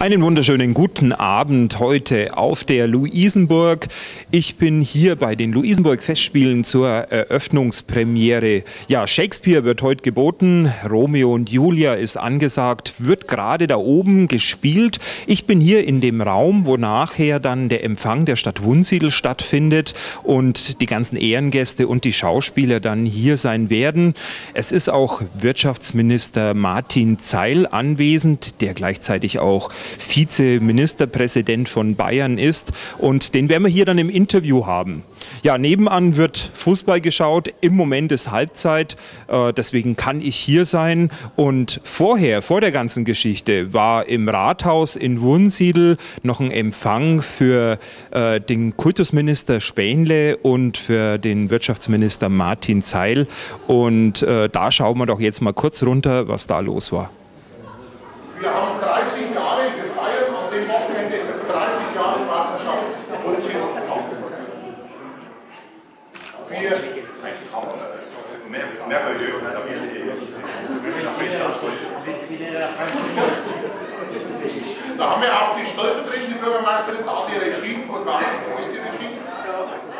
Einen wunderschönen guten Abend heute auf der Luisenburg. Ich bin hier bei den Luisenburg-Festspielen zur Eröffnungspremiere. Ja, Shakespeare wird heute geboten, Romeo und Julia ist angesagt, wird gerade da oben gespielt. Ich bin hier in dem Raum, wo nachher dann der Empfang der Stadt Wunsiedel stattfindet und die ganzen Ehrengäste und die Schauspieler dann hier sein werden. Es ist auch Wirtschaftsminister Martin Zeil anwesend, der gleichzeitig auch Vizeministerpräsident von Bayern ist. Und den werden wir hier dann im Interview haben. Ja, nebenan wird Fußball geschaut. Im Moment ist Halbzeit. Äh, deswegen kann ich hier sein. Und vorher, vor der ganzen Geschichte, war im Rathaus in Wunsiedel noch ein Empfang für äh, den Kultusminister Spähnle und für den Wirtschaftsminister Martin Zeil. Und äh, da schauen wir doch jetzt mal kurz runter, was da los war. Wir haben 30 30 Jahre Partnerschaft und sind wir Mehr, mehr bei dir. Da haben wir auch die stellvertretende Bürgermeisterin, da die Regie. Und wann ist die Regie?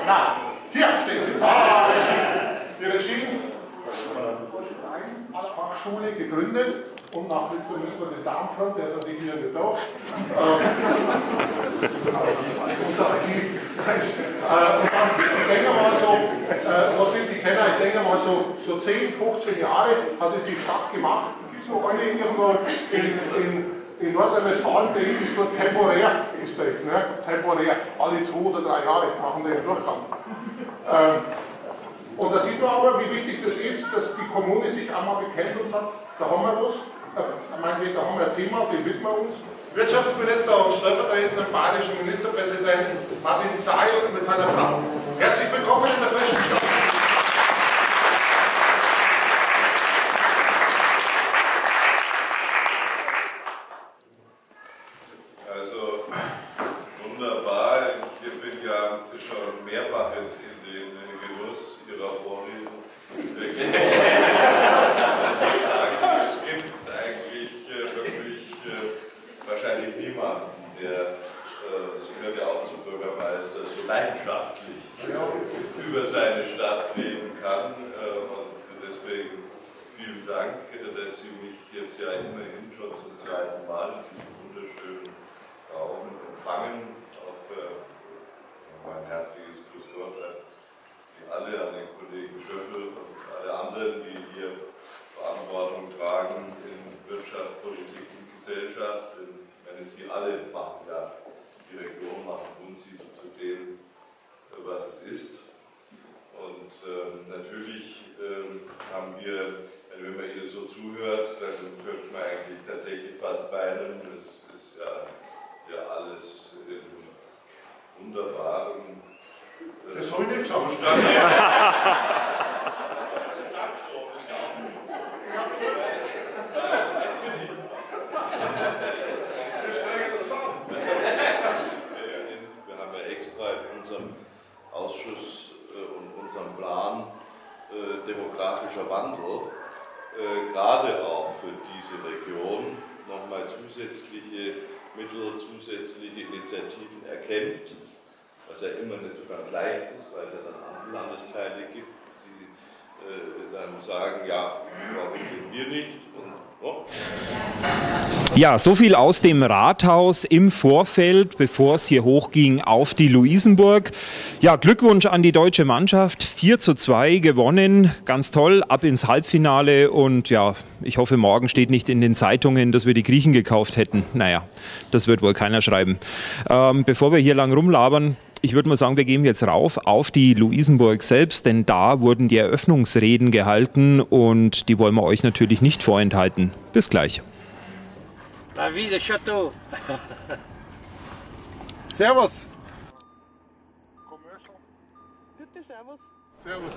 Nein. Hier steht sie. Ah, Regie. Die Regie. Fachschule gegründet und nach dem zumindest mal den Darmfront, der ist natürlich wieder nicht da. Unser Archiv. Äh, und dann, ich denke mal so, äh, was sind die Kenner? Ich denke mal so, so 10, 15 Jahre hat es die Stadt gemacht. Gibt es noch eine irgendwo in, in, in Nordrhein-Westfalen, der ist so temporär, ist das, ne? temporär, alle zwei oder drei Jahre machen den Durchgang. Ähm, und da sieht man aber, wie wichtig das ist, dass die Kommune sich einmal bekennt und sagt, da haben wir was, wir ein Thema, dem widmen uns. Wirtschaftsminister und stellvertretender bayerischen Ministerpräsident Martin Zeil mit seiner Frau. Herzlich willkommen in der frischen Stadt. Also wunderbar. Ich bin ja schon mehrfach jetzt in den Genuss Ihrer Vorlesung gekommen. Es gibt eigentlich äh, wirklich äh, wahrscheinlich niemanden, der, äh, Sie gehört ja auch zum Bürgermeister, so leidenschaftlich über seine Stadt reden kann. Äh, Und deswegen vielen Dank, äh, dass Sie mich jetzt ja immerhin schon zum zweiten Mal in diesem wunderschönen Raum empfangen. Auch äh, mein herzliches Grüß Gott an Sie alle, an den Kollegen Schöffel und alle anderen, die hier Verantwortung tragen in Wirtschaft, Politik und Gesellschaft. Denn ich meine, Sie alle machen ja die Region, machen Unsiedel zu dem, äh, was es ist. Und ähm, natürlich ähm, haben wir, wenn man ihr so zuhört, dann könnte man eigentlich tatsächlich fast weinen. Es ist ja, ja alles in wunderbaren äh, Das habe ich nicht gesagt. Zustand. Wir haben ja extra in unserem Ausschuss äh, und unserem Plan äh, demografischer Wandel äh, gerade auch für diese Region nochmal zusätzliche Mittel, zusätzliche Initiativen erkämpft, was ja immer nicht so ganz leicht ist, weil es ja dann andere Landesteile gibt, die äh, dann sagen, ja, warum gehen wir nicht? Und, Ja, so viel aus dem Rathaus im Vorfeld, bevor es hier hochging auf die Luisenburg. Ja, Glückwunsch an die deutsche Mannschaft. 4 zu 2 gewonnen. Ganz toll, ab ins Halbfinale. Und ja, ich hoffe, morgen steht nicht in den Zeitungen, dass wir die Griechen gekauft hätten. Naja, das wird wohl keiner schreiben. Ähm, bevor wir hier lang rumlabern, ich würde mal sagen, wir gehen jetzt rauf auf die Luisenburg selbst, denn da wurden die Eröffnungsreden gehalten und die wollen wir euch natürlich nicht vorenthalten. Bis gleich. La vie de Château. Servus. Bitte, Servus. Servus.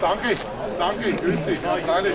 Danke, danke, grüß dich. Ja, freilich.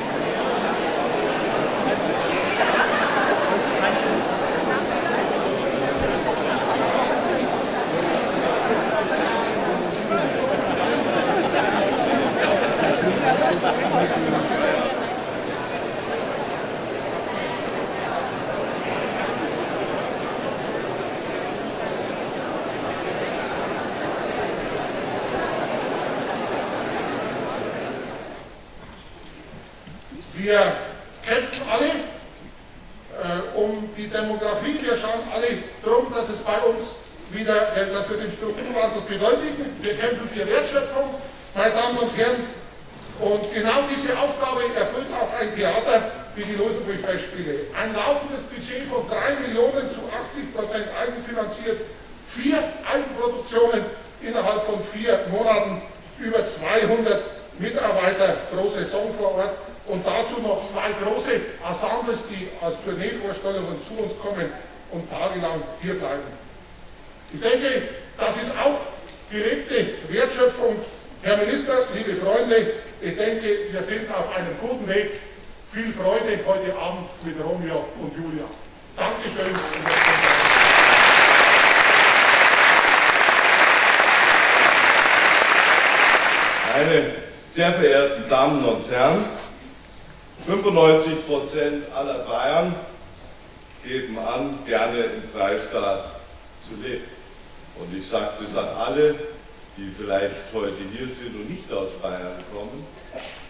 Denke, das ist auch gelebte Wertschöpfung. Herr Minister, liebe Freunde, ich denke, wir sind auf einem guten Weg. Viel Freude heute Abend mit Romeo und Julia. Dankeschön. Meine sehr verehrten Damen und Herren, 95 Prozent aller Bayern geben an, gerne im Freistaat zu leben. Und ich sage das an alle, die vielleicht heute hier sind und nicht aus Bayern kommen.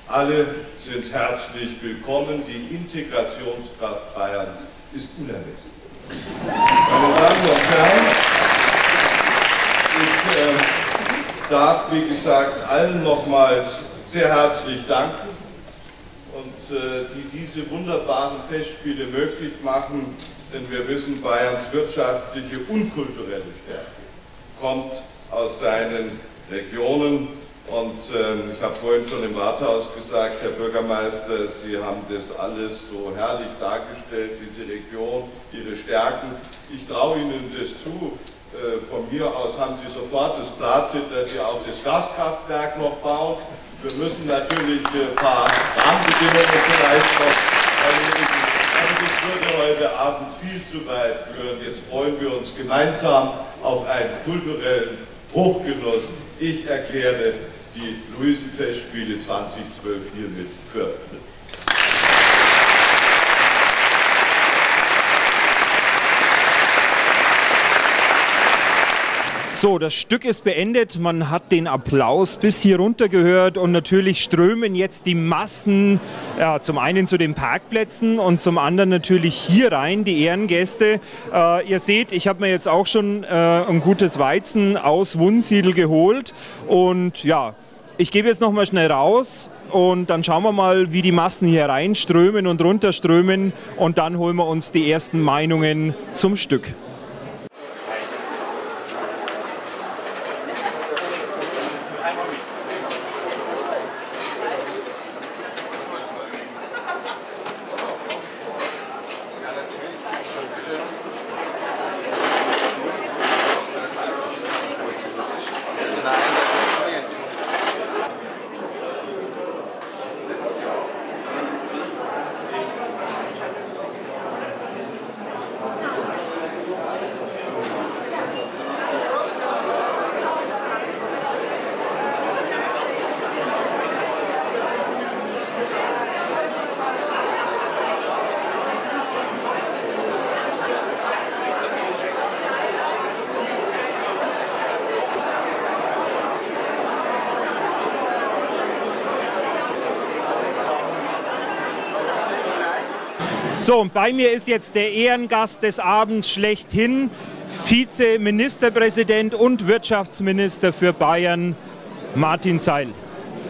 Alle sind herzlich willkommen. Die Integrationskraft Bayerns ist unermesslich. Meine Damen und Herren, ich äh, darf, wie gesagt, allen nochmals sehr herzlich danken und äh, die diese wunderbaren Festspiele möglich machen, denn wir wissen, Bayerns wirtschaftliche und kulturelle Stärke kommt aus seinen Regionen. Und äh, ich habe vorhin schon im Rathaus gesagt, Herr Bürgermeister, Sie haben das alles so herrlich dargestellt, diese Region, Ihre Stärken. Ich traue Ihnen das zu. Äh, von mir aus haben Sie sofort das Fazit, dass Sie auch das Gaskraftwerk noch bauen. Wir müssen natürlich ein paar Rahmenbedingungen vielleicht noch erledigen. Aber das würde heute Abend viel zu weit führen. Jetzt freuen wir uns gemeinsam auf einen kulturellen Hochgenuss. Ich erkläre die Luisenfestspiele 2012 hiermit für So, das Stück ist beendet. Man hat den Applaus bis hier runter gehört und natürlich strömen jetzt die Massen ja, zum einen zu den Parkplätzen und zum anderen natürlich hier rein, die Ehrengäste. Äh, ihr seht, ich habe mir jetzt auch schon äh, ein gutes Weizen aus Wunsiedel geholt und ja, ich gebe jetzt noch mal schnell raus und dann schauen wir mal, wie die Massen hier reinströmen und runterströmen und dann holen wir uns die ersten Meinungen zum Stück. So, und bei mir ist jetzt der Ehrengast des Abends schlechthin, Vizeministerpräsident und Wirtschaftsminister für Bayern, Martin Zeil.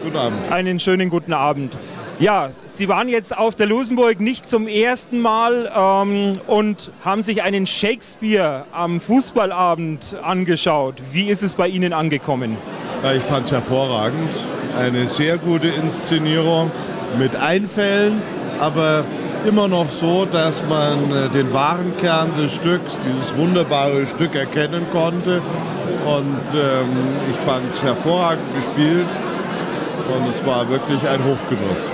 Guten Abend. Einen schönen guten Abend. Ja, Sie waren jetzt auf der Lusenburg nicht zum ersten Mal ähm, und haben sich einen Shakespeare am Fußballabend angeschaut. Wie ist es bei Ihnen angekommen? Ja, ich fand es hervorragend. Eine sehr gute Inszenierung mit Einfällen, aber immer noch so, dass man äh, den wahren Kern des Stücks, dieses wunderbare Stück erkennen konnte. Und ähm, ich fand es hervorragend gespielt und es war wirklich ein Hochgenuss.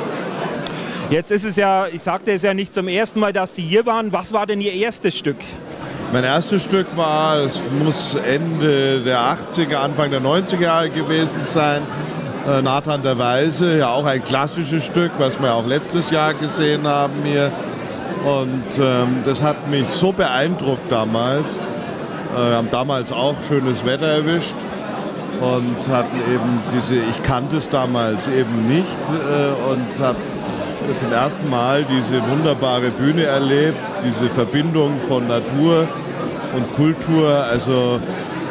Jetzt ist es ja, ich sagte es ja nicht zum ersten Mal, dass Sie hier waren. Was war denn Ihr erstes Stück? Mein erstes Stück war, es muss Ende der 80er, Anfang der 90er Jahre gewesen sein, äh, Nathan der Weise, ja auch ein klassisches Stück, was wir auch letztes Jahr gesehen haben hier. Und ähm, das hat mich so beeindruckt damals. Äh, wir haben damals auch schönes Wetter erwischt und hatten eben diese, ich kannte es damals eben nicht äh, und habe zum ersten Mal diese wunderbare Bühne erlebt, diese Verbindung von Natur und Kultur. Also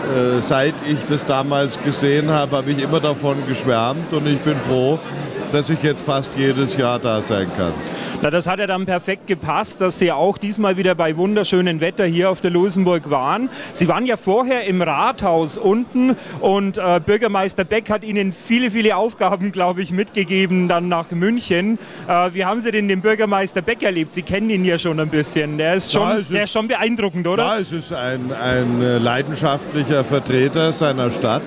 äh, seit ich das damals gesehen habe, habe ich immer davon geschwärmt und ich bin froh, dass ich jetzt fast jedes Jahr da sein kann. Na, das hat ja dann perfekt gepasst, dass Sie auch diesmal wieder bei wunderschönem Wetter hier auf der Lusenburg waren. Sie waren ja vorher im Rathaus unten und äh, Bürgermeister Beck hat Ihnen viele, viele Aufgaben, glaube ich, mitgegeben dann nach München. Äh, wie haben Sie denn den Bürgermeister Beck erlebt? Sie kennen ihn ja schon ein bisschen. Der ist schon, Ja, es der ist- ist schon beeindruckend, oder? Ja, es ist ein, ein äh, leidenschaftlicher Vertreter seiner Stadt.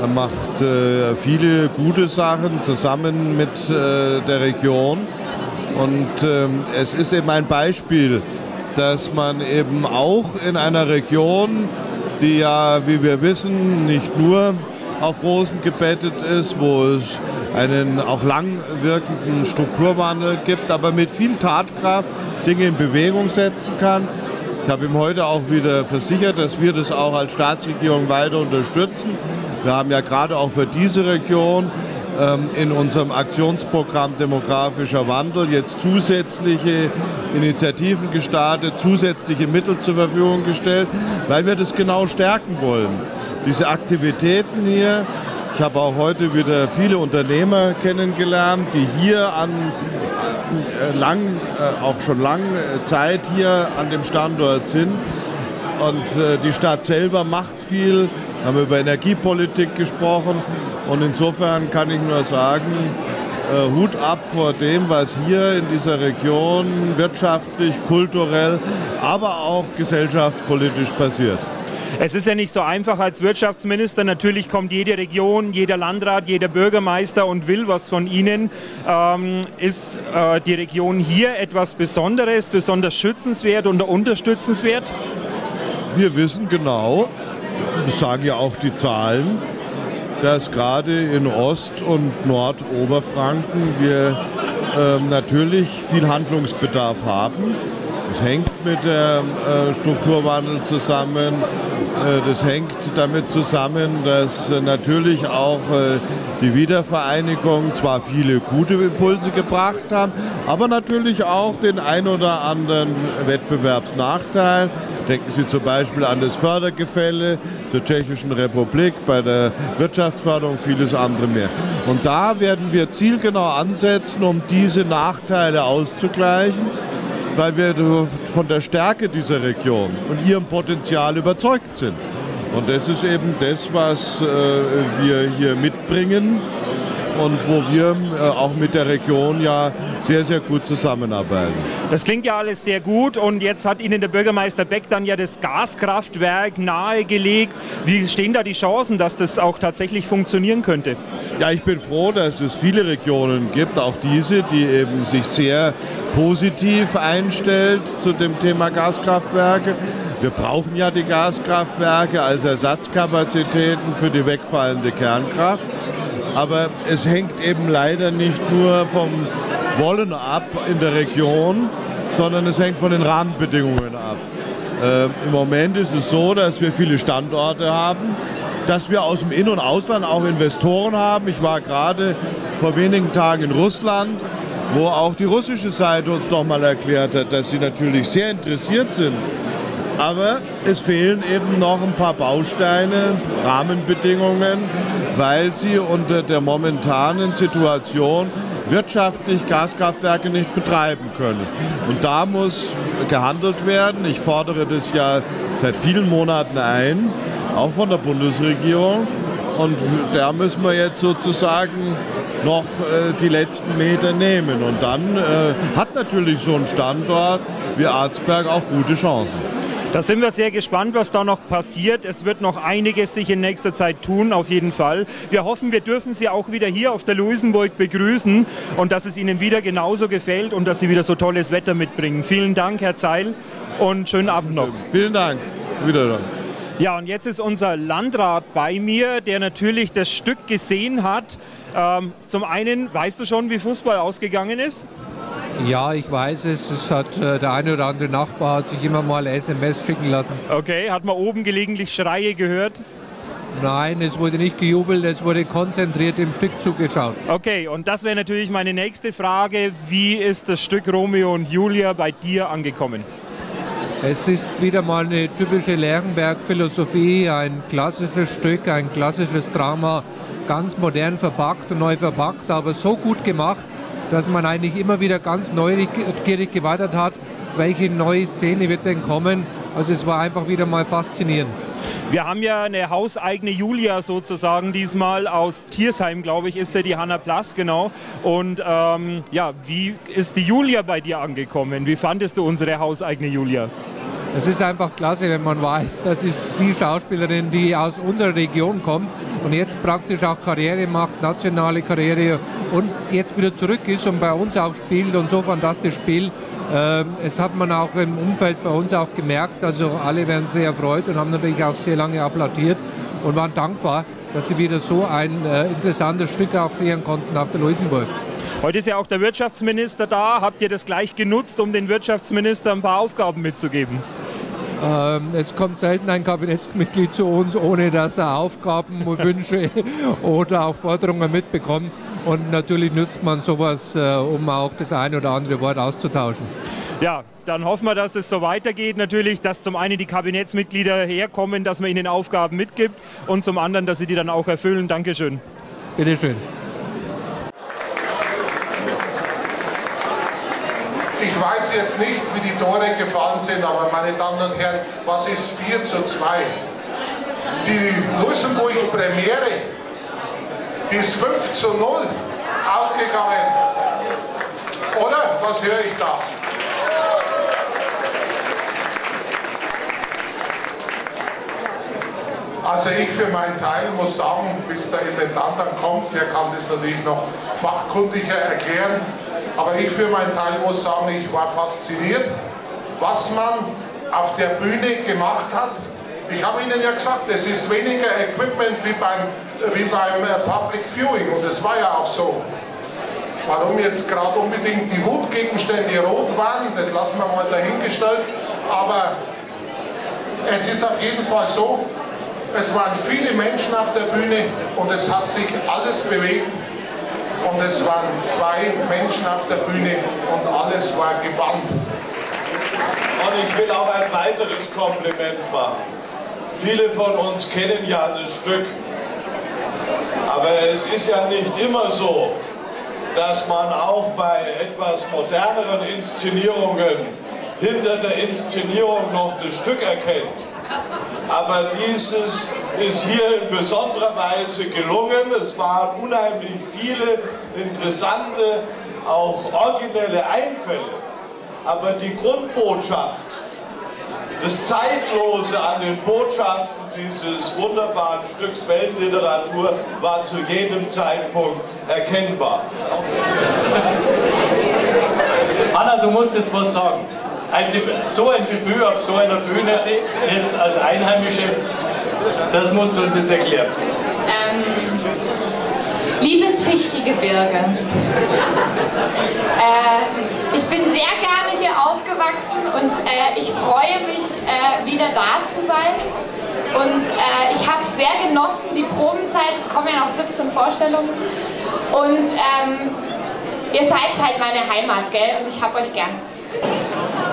Er macht äh, viele gute Sachen zusammen mit äh, der Region. Und ähm, es ist eben ein Beispiel, dass man eben auch in einer Region, die ja, wie wir wissen, nicht nur auf Rosen gebettet ist, wo es einen auch lang wirkenden Strukturwandel gibt, aber mit viel Tatkraft Dinge in Bewegung setzen kann. Ich habe ihm heute auch wieder versichert, dass wir das auch als Staatsregierung weiter unterstützen. Wir haben ja gerade auch für diese Region ähm, in unserem Aktionsprogramm Demografischer Wandel jetzt zusätzliche Initiativen gestartet, zusätzliche Mittel zur Verfügung gestellt, weil wir das genau stärken wollen. Diese Aktivitäten hier, ich habe auch heute wieder viele Unternehmer kennengelernt, die hier an lang, äh, auch schon lange Zeit hier an dem Standort sind. Und äh, die Stadt selber macht viel, haben über Energiepolitik gesprochen. Und insofern kann ich nur sagen, äh, Hut ab vor dem, was hier in dieser Region wirtschaftlich, kulturell, aber auch gesellschaftspolitisch passiert. Es ist ja nicht so einfach als Wirtschaftsminister. Natürlich kommt jede Region, jeder Landrat, jeder Bürgermeister und will was von Ihnen. Ähm, ist äh, die Region hier etwas Besonderes, besonders schützenswert und unterstützenswert? Wir wissen genau, das sagen ja auch die Zahlen, dass gerade in Ost- und Nordoberfranken wir ähm, natürlich viel Handlungsbedarf haben. Das hängt mit dem äh, Strukturwandel zusammen. Äh, das hängt damit zusammen, dass äh, natürlich auch äh, die Wiedervereinigung zwar viele gute Impulse gebracht haben, aber natürlich auch den ein oder anderen Wettbewerbsnachteil. Denken Sie zum Beispiel an das Fördergefälle zur Tschechischen Republik bei der Wirtschaftsförderung, vieles andere mehr. Und da werden wir zielgenau ansetzen, um diese Nachteile auszugleichen, weil wir von der Stärke dieser Region und ihrem Potenzial überzeugt sind. Und das ist eben das, was äh, wir hier mitbringen und wo wir äh, auch mit der Region ja sehr, sehr gut zusammenarbeiten. Das klingt ja alles sehr gut und jetzt hat Ihnen der Bürgermeister Beck dann ja das Gaskraftwerk nahegelegt. Wie stehen da die Chancen, dass das auch tatsächlich funktionieren könnte? Ja, ich bin froh, dass es viele Regionen gibt, auch diese, die eben sich sehr positiv einstellt zu dem Thema Gaskraftwerke. Wir brauchen ja die Gaskraftwerke als Ersatzkapazitäten für die wegfallende Kernkraft. Aber es hängt eben leider nicht nur vom Wollen ab in der Region, sondern es hängt von den Rahmenbedingungen ab. Äh, Im Moment ist es so, dass wir viele Standorte haben, dass wir aus dem In- und Ausland auch Investoren haben. Ich war gerade vor wenigen Tagen in Russland, wo auch die russische Seite uns nochmal erklärt hat, dass sie natürlich sehr interessiert sind. Aber es fehlen eben noch ein paar Bausteine, Rahmenbedingungen, weil sie unter der momentanen Situation wirtschaftlich Gaskraftwerke nicht betreiben können. Und da muss gehandelt werden. Ich fordere das ja seit vielen Monaten ein, auch von der Bundesregierung. Und da müssen wir jetzt sozusagen noch äh, die letzten Meter nehmen. Und dann äh, hat natürlich so ein Standort wie Arzberg auch gute Chancen. Da sind wir sehr gespannt, was da noch passiert. Es wird noch einiges sich in nächster Zeit tun, auf jeden Fall. Wir hoffen, wir dürfen Sie auch wieder hier auf der Luisenburg begrüßen und dass es Ihnen wieder genauso gefällt und dass Sie wieder so tolles Wetter mitbringen. Vielen Dank, Herr Zeil, und schönen Abend noch. Vielen Dank. Wiedersehen. Ja, und jetzt ist unser Landrat bei mir, der natürlich das Stück gesehen hat. Ähm, zum einen, weißt du schon, wie Fußball ausgegangen ist? Ja, ich weiß es. Es hat äh, der eine oder andere Nachbar hat sich immer mal SMS schicken lassen. Okay, hat man oben gelegentlich Schreie gehört? Nein, es wurde nicht gejubelt, es wurde konzentriert im Stück zugeschaut. Okay, und das wäre natürlich meine nächste Frage. Wie ist das Stück Romeo und Julia bei dir angekommen? Es ist wieder mal eine typische Lerchenberg-Philosophie, ein klassisches Stück, ein klassisches Drama, ganz modern verpackt und neu verpackt, aber so gut gemacht, dass man eigentlich immer wieder ganz neugierig gewartet hat, welche neue Szene wird denn kommen. Also es war einfach wieder mal faszinierend. Wir haben ja eine hauseigene Julia sozusagen diesmal aus Tiersheim, glaube ich, ist sie die Hanna Plass, genau. Und ähm, ja, wie ist die Julia bei dir angekommen? Wie fandest du unsere hauseigene Julia? Es ist einfach klasse, wenn man weiß, das ist die Schauspielerin, die aus unserer Region kommt und jetzt praktisch auch Karriere macht, nationale Karriere und jetzt wieder zurück ist und bei uns auch spielt und so fantastisch spielt. Ähm, es hat man auch im Umfeld bei uns auch gemerkt, also alle werden sehr erfreut und haben natürlich auch sehr lange applaudiert und waren dankbar, dass sie wieder so ein äh, interessantes Stück auch sehen konnten auf der Luisenburg. Heute ist ja auch der Wirtschaftsminister da. Habt ihr das gleich genutzt, um den Wirtschaftsminister ein paar Aufgaben mitzugeben? Ähm, es kommt selten ein Kabinettsmitglied zu uns, ohne dass er Aufgaben, Wünsche oder auch Forderungen mitbekommt. Und natürlich nutzt man sowas, äh, um auch das eine oder andere Wort auszutauschen. Ja, dann hoffen wir, dass es so weitergeht. Natürlich, dass zum einen die Kabinettsmitglieder herkommen, dass man ihnen Aufgaben mitgibt und zum anderen, dass sie die dann auch erfüllen. Dankeschön. Bitteschön. Ich weiß jetzt nicht, wie die Tore gefallen sind, aber meine Damen und Herren, was ist 4 zu 2? Die Luxemburg Premiere, die ist 5 zu 0 ausgegangen. Oder? Was höre ich da? Also ich für meinen Teil muss sagen, bis der Intendant dann kommt, der kann das natürlich noch fachkundiger erklären. Aber ich für meinen Teil muss sagen, ich war fasziniert, was man auf der Bühne gemacht hat. Ich habe Ihnen ja gesagt, es ist weniger Equipment wie beim, wie beim äh, Public Viewing und es war ja auch so. Warum jetzt gerade unbedingt die Wutgegenstände rot waren, das lassen wir mal dahingestellt. Aber es ist auf jeden Fall so, es waren viele Menschen auf der Bühne und es hat sich alles bewegt und es waren zwei Menschen auf der Bühne und alles war gebannt. Und ich will auch ein weiteres Kompliment machen. Viele von uns kennen ja das Stück, aber es ist ja nicht immer so, dass man auch bei etwas moderneren Inszenierungen hinter der Inszenierung noch das Stück erkennt. Aber dieses ist hier in besonderer Weise gelungen. Es waren unheimlich viele interessante, auch originelle Einfälle. Aber die Grundbotschaft, das Zeitlose an den Botschaften dieses wunderbaren Stücks Weltliteratur war zu jedem Zeitpunkt erkennbar. Anna, du musst jetzt was sagen ein, so ein Debüt auf so einer Bühne, jetzt als Einheimische, das musst du uns jetzt erklären. Ähm, liebes Fichtelgebirge, äh, ich bin sehr gerne hier aufgewachsen und äh, ich freue mich, äh, wieder da zu sein. Und äh, ich habe sehr genossen, die Probenzeit, es kommen ja noch 17 Vorstellungen. Und ähm, ihr seid halt meine Heimat, gell? Und ich habe euch gern.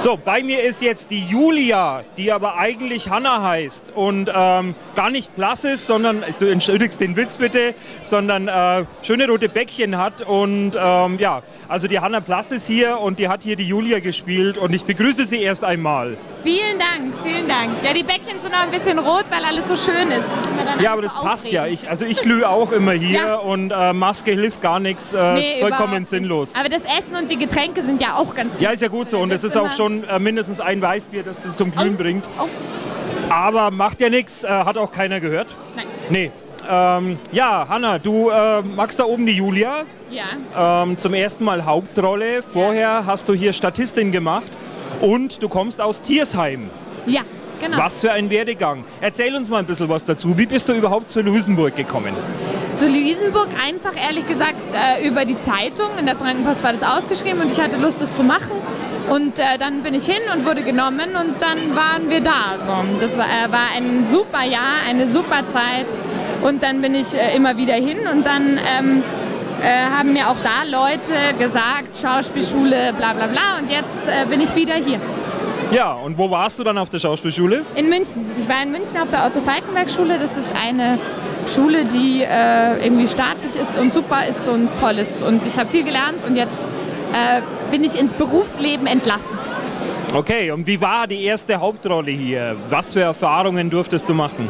So, bei mir ist jetzt die Julia, die aber eigentlich Hanna heißt und ähm, gar nicht blass ist, sondern, du entschuldigst den Witz bitte, sondern äh, schöne rote Bäckchen hat und ähm, ja, also die Hanna Blass ist hier und die hat hier die Julia gespielt und ich begrüße sie erst einmal. Vielen Dank, vielen Dank. Ja, die Bäckchen sind noch ein bisschen rot, weil alles so schön ist. Das ja, aber das so passt ja. Ich, also ich glühe auch immer hier ja. und äh, Maske hilft gar nichts, äh, nee, vollkommen sinnlos. Aber das Essen und die Getränke sind ja auch ganz gut. Ja, ist ja gut so und es ist auch schon äh, mindestens ein Weißbier, das das zum Glühen oh. bringt. Oh. Aber macht ja nichts, äh, hat auch keiner gehört. Nein. Nee. Ähm, ja, Hanna, du äh, magst da oben die Julia. Ja. Ähm, zum ersten Mal Hauptrolle. Vorher ja. hast du hier Statistin gemacht und du kommst aus Tiersheim. Ja, genau. Was für ein Werdegang. Erzähl uns mal ein bisschen was dazu. Wie bist du überhaupt zur Luisenburg gekommen? Zu Luisenburg einfach ehrlich gesagt äh, über die Zeitung. In der Frankenpost war das ausgeschrieben und ich hatte Lust, das zu machen. Und äh, dann bin ich hin und wurde genommen und dann waren wir da. So. Das war, äh, war ein super Jahr, eine super Zeit. Und dann bin ich äh, immer wieder hin und dann ähm, äh, haben mir auch da Leute gesagt, Schauspielschule, bla bla bla. Und jetzt äh, bin ich wieder hier. Ja, und wo warst du dann auf der Schauspielschule? In München. Ich war in München auf der Otto-Falkenberg-Schule. Das ist eine Schule, die äh, irgendwie staatlich ist und super ist und toll ist. Und ich habe viel gelernt und jetzt äh, bin ich ins Berufsleben entlassen. Okay, und wie war die erste Hauptrolle hier? Was für Erfahrungen durftest du machen?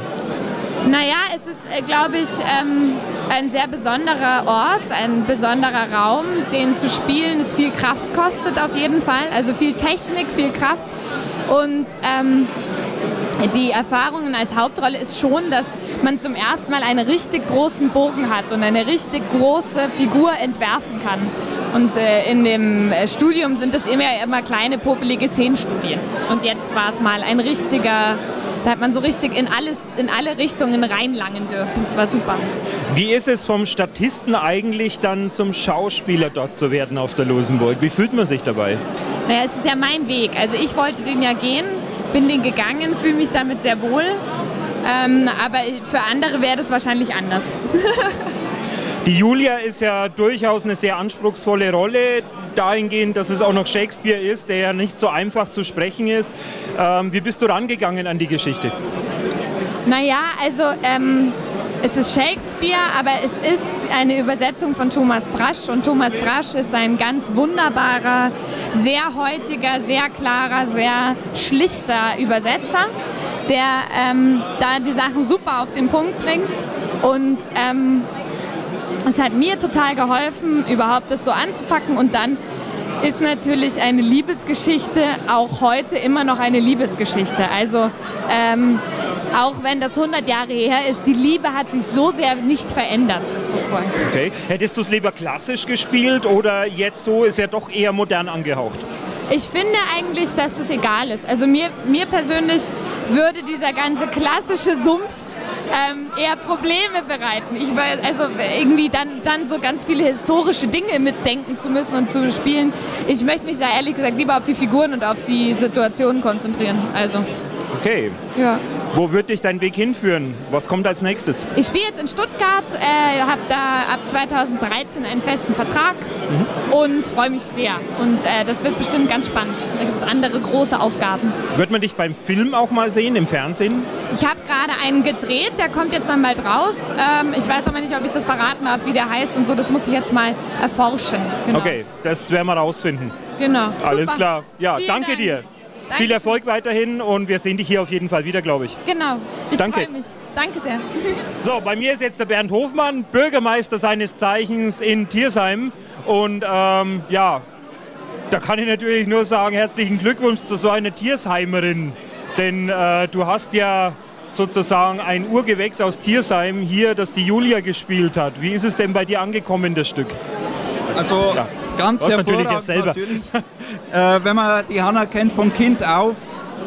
Naja, es ist, äh, glaube ich, ähm, ein sehr besonderer Ort, ein besonderer Raum, den zu spielen es viel Kraft kostet auf jeden Fall. Also viel Technik, viel Kraft. Und ähm, die Erfahrungen als Hauptrolle ist schon, dass man zum ersten Mal einen richtig großen Bogen hat und eine richtig große Figur entwerfen kann. Und äh, in dem äh, Studium sind das immer, immer kleine, popelige Szenenstudien. Und jetzt war es mal ein richtiger, da hat man so richtig in, alles, in alle Richtungen reinlangen dürfen. Das war super. Wie ist es vom Statisten eigentlich dann zum Schauspieler dort zu werden auf der Losenburg? Wie fühlt man sich dabei? Naja, es ist ja mein Weg. Also ich wollte den ja gehen, bin den gegangen, fühle mich damit sehr wohl. Ähm, aber für andere wäre das wahrscheinlich anders. Die Julia ist ja durchaus eine sehr anspruchsvolle Rolle, dahingehend, dass es auch noch Shakespeare ist, der ja nicht so einfach zu sprechen ist. Ähm, wie bist du rangegangen an die Geschichte? Naja, also ähm, es ist Shakespeare, aber es ist eine Übersetzung von Thomas Brasch und Thomas Brasch ist ein ganz wunderbarer, sehr heutiger, sehr klarer, sehr schlichter Übersetzer, der ähm, da die Sachen super auf den Punkt bringt und ähm, es hat mir total geholfen, überhaupt das so anzupacken und dann ist natürlich eine Liebesgeschichte auch heute immer noch eine Liebesgeschichte. Also ähm, auch wenn das 100 Jahre her ist, die Liebe hat sich so sehr nicht verändert, sozusagen. Okay. Hättest du es lieber klassisch gespielt oder jetzt so ist ja doch eher modern angehaucht? Ich finde eigentlich, dass es egal ist. Also mir, mir persönlich würde dieser ganze klassische Sumps ähm, eher Probleme bereiten. Ich weiß, also irgendwie dann, dann so ganz viele historische Dinge mitdenken zu müssen und zu spielen. Ich möchte mich da ehrlich gesagt lieber auf die Figuren und auf die Situationen konzentrieren. Also. Okay. Ja. Wo wird dich dein Weg hinführen? Was kommt als nächstes? Ich spiele jetzt in Stuttgart, äh, habe da ab 2013 einen festen Vertrag mhm. und freue mich sehr. Und äh, das wird bestimmt ganz spannend. Da gibt es andere große Aufgaben. Wird man dich beim Film auch mal sehen, im Fernsehen? Ich habe gerade einen gedreht, der kommt jetzt dann bald raus. Ähm, ich weiß aber nicht, ob ich das verraten darf, wie der heißt und so. Das muss ich jetzt mal erforschen. Genau. Okay, das werden wir rausfinden. Genau. Alles Super. klar. Ja, Vielen danke Dank. dir. Danke. Viel Erfolg weiterhin und wir sehen dich hier auf jeden Fall wieder, glaube ich. Genau. Ich Danke. freue mich. Danke sehr. So, bei mir ist jetzt der Bernd Hofmann, Bürgermeister seines Zeichens in Tiersheim. Und ähm, ja, da kann ich natürlich nur sagen, herzlichen Glückwunsch zu so einer Tiersheimerin. Denn äh, du hast ja sozusagen ein Urgewächs aus Tiersheim hier, das die Julia gespielt hat. Wie ist es denn bei dir angekommen, das Stück? Also Ja. Ganz natürlich hervorragend ja selber. natürlich. äh, wenn man die Hanna kennt von Kind auf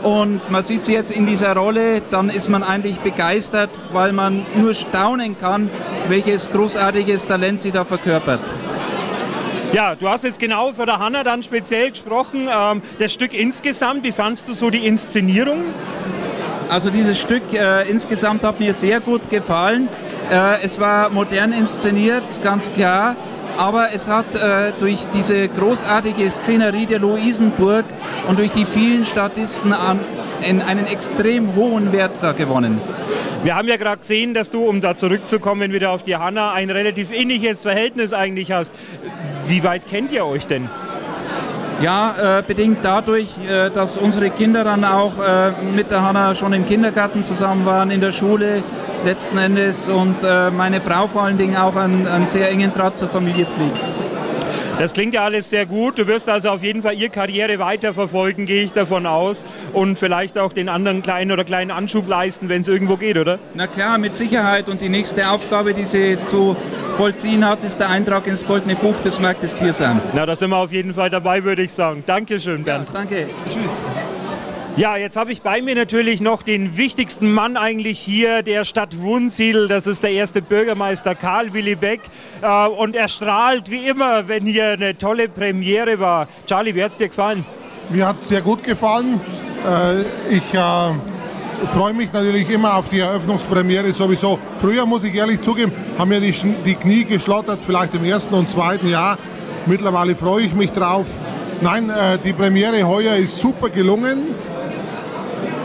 und man sieht sie jetzt in dieser Rolle, dann ist man eigentlich begeistert, weil man nur staunen kann, welches großartiges Talent sie da verkörpert. Ja, du hast jetzt genau für der Hanna dann speziell gesprochen. Ähm, das Stück insgesamt, wie fandst du so die Inszenierung? Also dieses Stück äh, insgesamt hat mir sehr gut gefallen. Äh, es war modern inszeniert, ganz klar. Aber es hat äh, durch diese großartige Szenerie der Luisenburg und durch die vielen Statisten an, in einen extrem hohen Wert da gewonnen. Wir haben ja gerade gesehen, dass du, um da zurückzukommen wieder auf die Hanna, ein relativ inniges Verhältnis eigentlich hast. Wie weit kennt ihr euch denn? Ja, äh, bedingt dadurch, äh, dass unsere Kinder dann auch äh, mit der Hanna schon im Kindergarten zusammen waren, in der Schule letzten Endes und äh, meine Frau vor allen Dingen auch einen, einen sehr engen Draht zur Familie pflegt. Das klingt ja alles sehr gut. Du wirst also auf jeden Fall ihre Karriere weiterverfolgen, gehe ich davon aus. Und vielleicht auch den anderen kleinen oder kleinen Anschub leisten, wenn es irgendwo geht, oder? Na klar, mit Sicherheit. Und die nächste Aufgabe, die sie zu vollziehen hat, ist der Eintrag ins Goldene Buch des Marktes Tiersheim. Na, da sind wir auf jeden Fall dabei, würde ich sagen. Dankeschön, Bernd. Danke. Tschüss. Ja, jetzt habe ich bei mir natürlich noch den wichtigsten Mann eigentlich hier der Stadt Wunsiedel. Das ist der erste Bürgermeister Karl Willi Beck. Äh, und er strahlt wie immer, wenn hier eine tolle Premiere war. Charlie, wie hat es dir gefallen? Mir hat es sehr gut gefallen. Äh, Ich äh, freue mich natürlich immer auf die Eröffnungspremiere sowieso. Früher, muss ich ehrlich zugeben, haben mir die, die Knie geschlottert, vielleicht im ersten und zweiten Jahr. Mittlerweile freue ich mich drauf. Nein, die Premiere heuer ist super gelungen.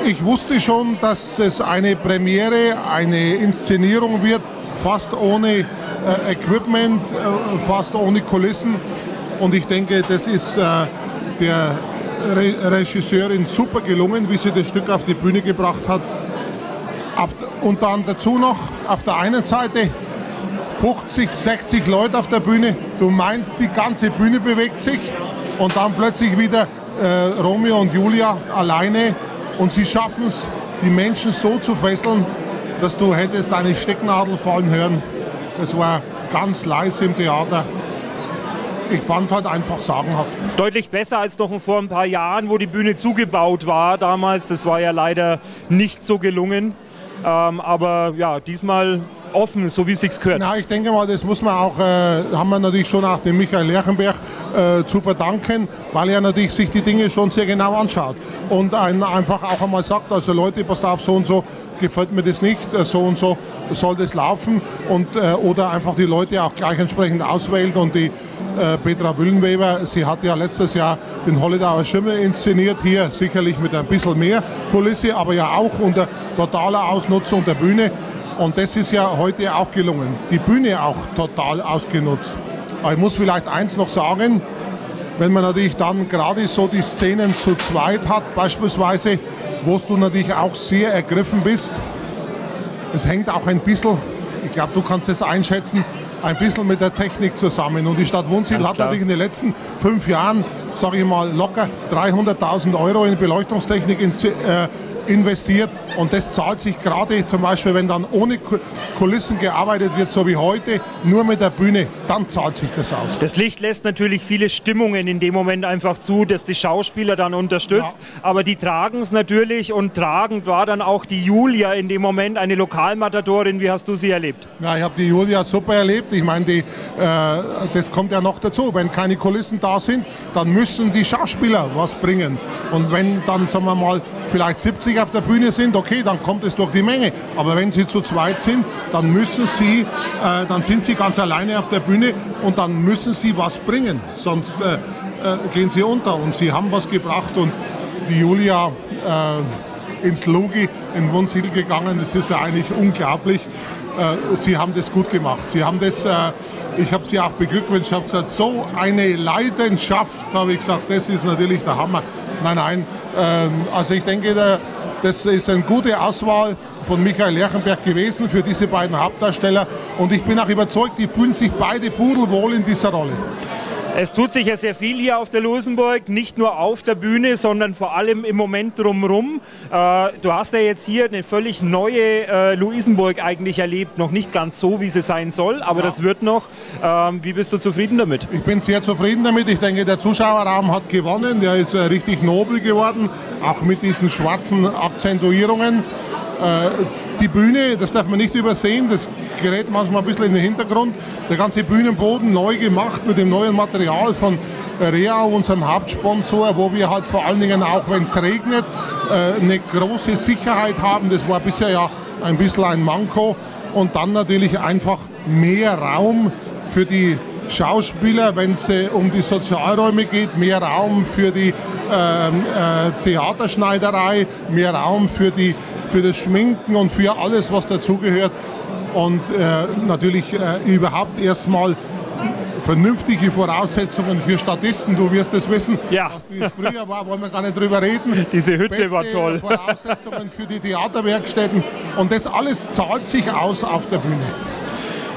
Ich wusste schon, dass es eine Premiere, eine Inszenierung wird, fast ohne äh, Equipment, äh, fast ohne Kulissen. Und ich denke, das ist äh, der Re Regisseurin super gelungen, wie sie das Stück auf die Bühne gebracht hat. Auf, und dann dazu noch auf der einen Seite 50, 60 Leute auf der Bühne. Du meinst, die ganze Bühne bewegt sich und dann plötzlich wieder äh, Romeo und Julia alleine und sie schaffen es, die Menschen so zu fesseln, dass du hättest eine Stecknadel fallen hören. Es war ganz leise im Theater ich fand es halt einfach sagenhaft. Deutlich besser als noch vor ein paar Jahren, wo die Bühne zugebaut war damals. Das war ja leider nicht so gelungen. Ähm, aber ja, diesmal offen, so wie es sich gehört. Na, ich denke mal, das muss man auch, äh, haben wir natürlich schon auch dem Michael Lerchenberg äh, zu verdanken, weil er natürlich sich die Dinge schon sehr genau anschaut und einen einfach auch einmal sagt, also Leute, passt auf, so und so gefällt mir das nicht, äh, so und so soll das laufen und, äh, oder einfach die Leute auch gleich entsprechend auswählt und die äh, Petra Wüllenweber, sie hat ja letztes Jahr den Holledauer Schirme inszeniert, hier sicherlich mit ein bisschen mehr Kulisse, aber ja auch unter totaler Ausnutzung der Bühne. Und das ist ja heute auch gelungen. Die Bühne auch total ausgenutzt. Aber ich muss vielleicht eins noch sagen, wenn man natürlich dann gerade so die Szenen zu zweit hat, beispielsweise, wo du natürlich auch sehr ergriffen bist, es hängt auch ein bisschen, ich glaube, du kannst es einschätzen, ein bisschen mit der Technik zusammen. Und die Stadt Wunsiedel hat natürlich in den letzten fünf Jahren, sage ich mal, locker 300.000 Euro in Beleuchtungstechnik äh, investiert und das zahlt sich gerade zum Beispiel, wenn dann ohne Kulissen gearbeitet wird, so wie heute, nur mit der Bühne, dann zahlt sich das aus. Das Licht lässt natürlich viele Stimmungen in dem Moment einfach zu, dass die Schauspieler dann unterstützt, ja. aber die tragen es natürlich und tragend war dann auch die Julia in dem Moment, eine Lokalmatadorin. Wie hast du sie erlebt? Ja, ich habe die Julia super erlebt. Ich meine, äh, das kommt ja noch dazu. Wenn keine Kulissen da sind, dann müssen die Schauspieler was bringen. Und wenn dann, sagen wir mal, vielleicht 70 50 auf der Bühne sind, okay, dann kommt es durch die Menge. Aber wenn sie zu zweit sind, dann müssen sie, äh, dann sind sie ganz alleine auf der Bühne und dann müssen sie was bringen, sonst äh, äh, gehen sie unter. Und sie haben was gebracht und die Julia äh, ins Logi in Wunsiedel gegangen, das ist ja eigentlich unglaublich. Äh, sie haben das gut gemacht. Sie haben das, äh, ich habe sie auch beglückwünscht, ich habe gesagt, so eine Leidenschaft, habe ich gesagt, das ist natürlich der Hammer. Nein, nein, ähm, also ich denke, das ist eine gute Auswahl von Michael Lerchenberg gewesen für diese beiden Hauptdarsteller. Und ich bin auch überzeugt, die fühlen sich beide pudelwohl in dieser Rolle. Es tut sich ja sehr viel hier auf der Lusenburg, nicht nur auf der Bühne, sondern vor allem im Moment drumherum. Äh, du hast ja jetzt hier eine völlig neue äh, Luisenburg eigentlich erlebt, noch nicht ganz so, wie sie sein soll, aber ja. das wird noch. Ähm, wie bist du zufrieden damit? Ich bin sehr zufrieden damit. Ich denke, der Zuschauerraum hat gewonnen, der ist äh, richtig nobel geworden, auch mit diesen schwarzen Akzentuierungen. Äh, die Bühne, das darf man nicht übersehen, das gerät manchmal ein bisschen in den Hintergrund. Der ganze Bühnenboden neu gemacht mit dem neuen Material von Reau, unserem Hauptsponsor, wo wir halt vor allen Dingen auch, wenn es regnet, äh, eine große Sicherheit haben. Das war bisher ja ein bisschen ein Manko. Und dann natürlich einfach mehr Raum für die Schauspieler, wenn es um die Sozialräume geht, mehr Raum für die ähm, äh, Theaterschneiderei, mehr Raum für die für das Schminken und für alles, was dazugehört. Und äh, natürlich äh, überhaupt erstmal vernünftige Voraussetzungen für Statisten. Du wirst es wissen, ja. was früher war, wollen wir gar nicht drüber reden. Diese Hütte Beste war toll. Voraussetzungen für die Theaterwerkstätten. Und das alles zahlt sich aus auf der Bühne.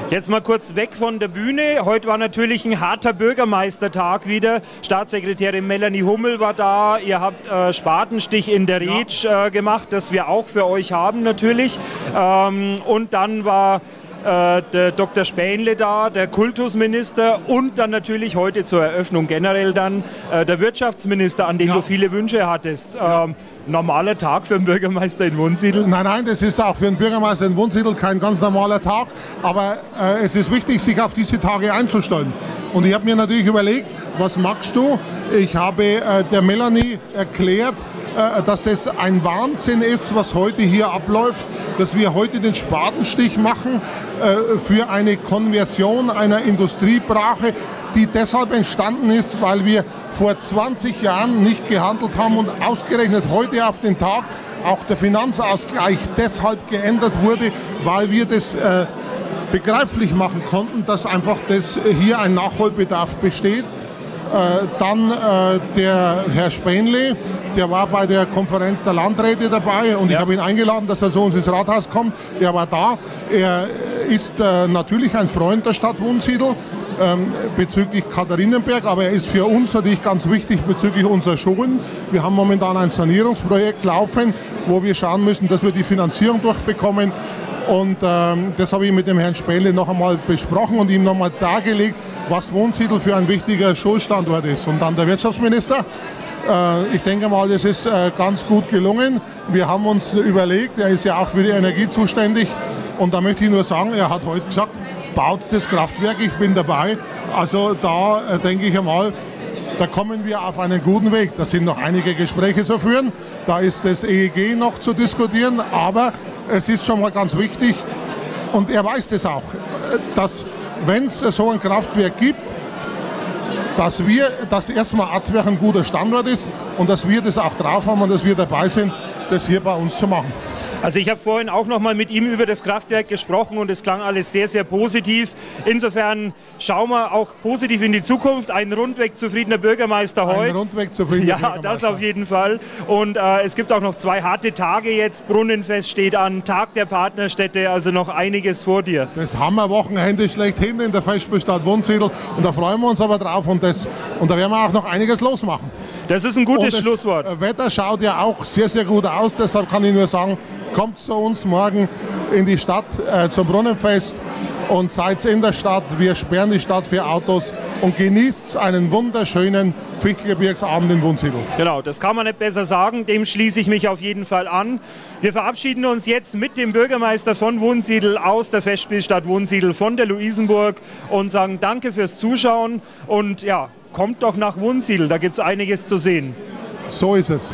Jetzt mal kurz weg von der Bühne. Heute war natürlich ein harter Bürgermeistertag wieder. Staatssekretärin Melanie Hummel war da. Ihr habt äh, Spatenstich in der Retsch äh, gemacht, das wir auch für euch haben natürlich. Ähm, und dann war äh, der Dr. Spähnle da, der Kultusminister und dann natürlich heute zur Eröffnung generell dann äh, der Wirtschaftsminister, an dem ja. du viele Wünsche hattest. Ähm, normaler Tag für einen Bürgermeister in Wunsiedel? Nein, nein, das ist auch für einen Bürgermeister in Wunsiedel kein ganz normaler Tag. Aber äh, es ist wichtig, sich auf diese Tage einzustellen. Und ich habe mir natürlich überlegt, was magst du? Ich habe äh, der Melanie erklärt, dass das ein Wahnsinn ist, was heute hier abläuft, dass wir heute den Spatenstich machen äh, für eine Konversion einer Industriebrache, die deshalb entstanden ist, weil wir vor 20 Jahren nicht gehandelt haben und ausgerechnet heute auf den Tag auch der Finanzausgleich deshalb geändert wurde, weil wir das äh, begreiflich machen konnten, dass einfach das hier ein Nachholbedarf besteht. Äh, dann äh, der Herr Spenle, der war bei der Konferenz der Landräte dabei und ja. ich habe ihn eingeladen, dass er zu uns ins Rathaus kommt. Er war da. Er ist äh, natürlich ein Freund der Stadt Wunsiedel ähm, bezüglich Katharinenberg, aber er ist für uns natürlich ganz wichtig bezüglich unserer Schulen. Wir haben momentan ein Sanierungsprojekt laufen, wo wir schauen müssen, dass wir die Finanzierung durchbekommen. Und ähm, das habe ich mit dem Herrn Spähle noch einmal besprochen und ihm noch einmal dargelegt, was Wohnsiedel für ein wichtiger Schulstandort ist. Und dann der Wirtschaftsminister. Äh, ich denke mal, das ist äh, ganz gut gelungen. Wir haben uns überlegt, er ist ja auch für die Energie zuständig. Und da möchte ich nur sagen, er hat heute gesagt, baut das Kraftwerk, ich bin dabei. Also da äh, denke ich einmal, da kommen wir auf einen guten Weg. Da sind noch einige Gespräche zu führen. Da ist das EEG noch zu diskutieren. Aber es ist schon mal ganz wichtig, und er weiß das auch, dass wenn es so ein Kraftwerk gibt, dass wir, dass erstmal Arzberg ein guter Standort ist und dass wir das auch drauf haben und dass wir dabei sind, das hier bei uns zu machen. Also ich habe vorhin auch noch mal mit ihm über das Kraftwerk gesprochen und es klang alles sehr, sehr positiv. Insofern schauen wir auch positiv in die Zukunft. Ein rundweg zufriedener Bürgermeister heute. Ein rundweg zufriedener Ja, das auf jeden Fall. Und äh, es gibt auch noch zwei harte Tage jetzt. Brunnenfest steht an, Tag der Partnerstädte, also noch einiges vor dir. Das Hammerwochenende schlechthin in der Festspielstadt Wunsiedel und da freuen wir uns aber drauf und, das, und da werden wir auch noch einiges losmachen. Das ist ein gutes das Schlusswort. Wetter schaut ja auch sehr, sehr gut aus, deshalb kann ich nur sagen, kommt zu uns morgen in die Stadt äh, zum Brunnenfest und seid in der Stadt. Wir sperren die Stadt für Autos und genießt einen wunderschönen Fichtelgebirgsabend in Wunsiedel. Genau, das kann man nicht besser sagen. Dem schließe ich mich auf jeden Fall an. Wir verabschieden uns jetzt mit dem Bürgermeister von Wunsiedel aus der Festspielstadt Wunsiedel von der Luisenburg und sagen Danke fürs Zuschauen und ja, kommt doch nach Wunsiedel, da gibt es einiges zu sehen. So ist es.